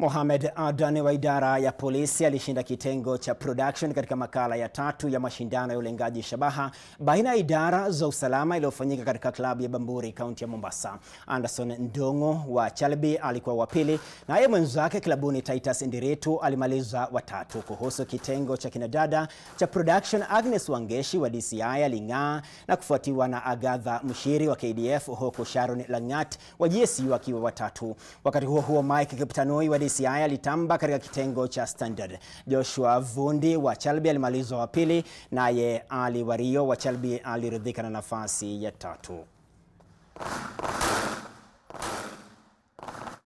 Mohamed Adan wa idara ya polisi alishinda kitengo cha production katika makala ya tatu ya mashindano ya ulengaji shabaha baina ya idara za usalama iliyofanyika katika klabu ya Bamburi kaunti ya Mombasa. Anderson Ndongo wa Chalbi alikuwa wa pili, naye mwenzake klabuni Titus Ndiritu alimaliza watatu. Kuhusu kitengo cha kinadada cha production, Agnes Wangeshi wa DCI aling'aa na kufuatiwa na Agatha Mshiri wa KDF, huku Sharon Langat wa GSU akiwa watatu. Wakati huo huo, Mike Kiptanui wa DCI alitamba katika kitengo cha standard. Joshua Vundi wa Chalbi alimaliza wa pili, naye Ali Wario wa Chalbi aliridhika na nafasi ya tatu.